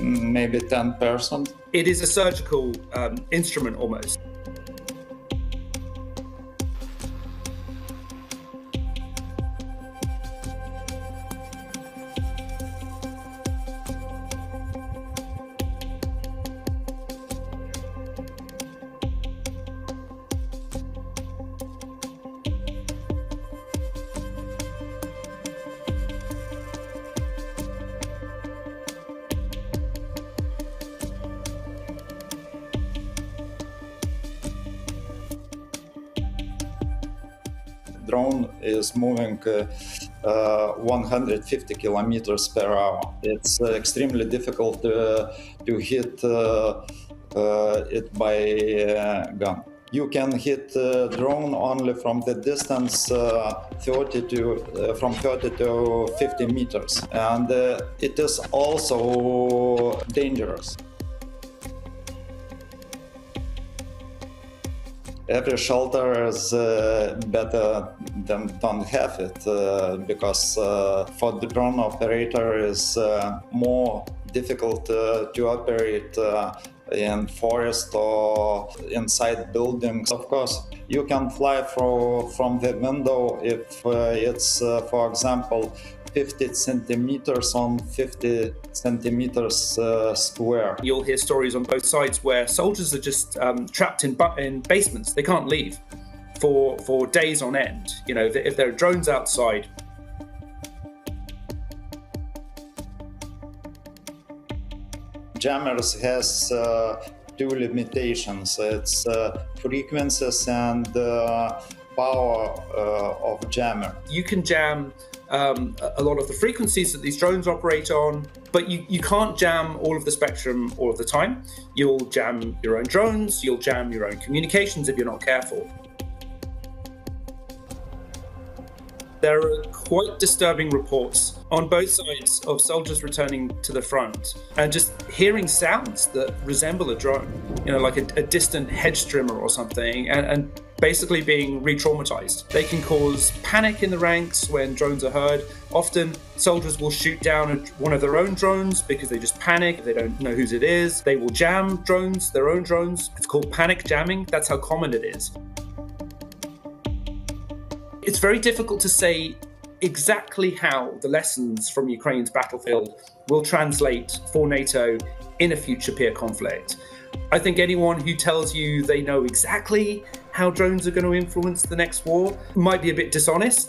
maybe 10%. It is a surgical um, instrument almost. Drone is moving uh, uh, 150 kilometers per hour. It's uh, extremely difficult to, to hit uh, uh, it by gun. You can hit drone only from the distance 30 to from 30 to 50 meters, and it is also dangerous. Every shelter is uh, better than don't have it uh, because uh, for the drone operator is uh, more difficult uh, to operate uh, in forest or inside buildings. Of course, you can fly from from the window if it's, for example, 50 centimeters on 50 centimeters uh, square. You'll hear stories on both sides where soldiers are just um, trapped in, in basements. They can't leave for, for days on end. You know, if there are drones outside, jammers has uh, two limitations it's uh, frequencies and uh, power uh, of jammer you can jam um, a lot of the frequencies that these drones operate on, but you, you can't jam all of the spectrum all of the time. You'll jam your own drones, you'll jam your own communications if you're not careful. There are quite disturbing reports on both sides of soldiers returning to the front and just hearing sounds that resemble a drone, you know, like a, a distant hedge trimmer or something, and, and basically being re traumatized. They can cause panic in the ranks when drones are heard. Often, soldiers will shoot down one of their own drones because they just panic. They don't know whose it is. They will jam drones, their own drones. It's called panic jamming. That's how common it is. It's very difficult to say exactly how the lessons from Ukraine's battlefield will translate for NATO in a future peer conflict. I think anyone who tells you they know exactly how drones are going to influence the next war might be a bit dishonest.